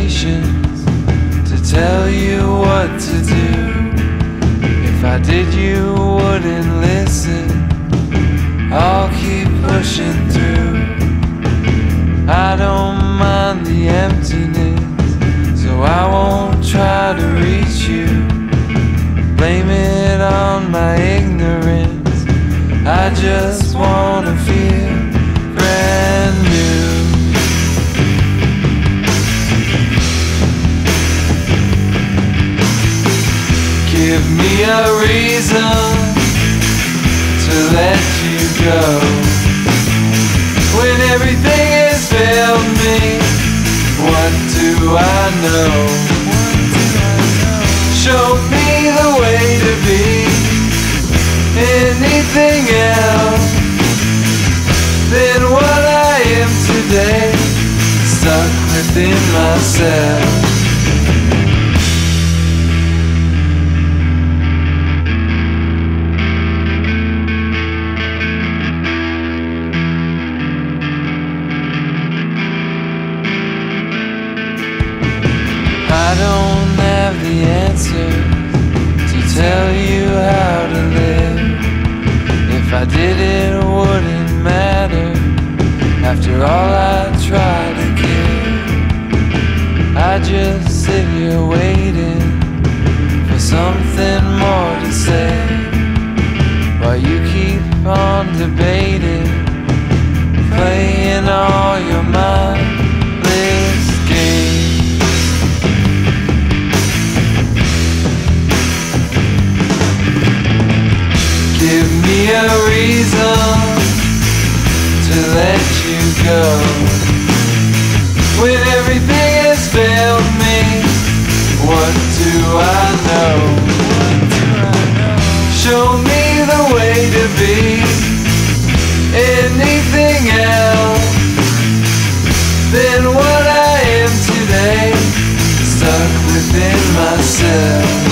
patience to tell you what to do. If I did, you wouldn't listen. I'll keep pushing through. I don't mind the emptiness, so I won't try to reach you. Blame it on my Give me a reason to let you go. When everything has failed me, what do I know? Show me the way to be anything else than what I am today, stuck within myself. I don't have the answer to tell you how to live. If I did, it wouldn't matter. After all I try to give, I just sit here waiting for something more to say. While you keep on debating, a reason to let you go. When everything has failed me, what do I know? Show me the way to be anything else than what I am today, stuck within myself.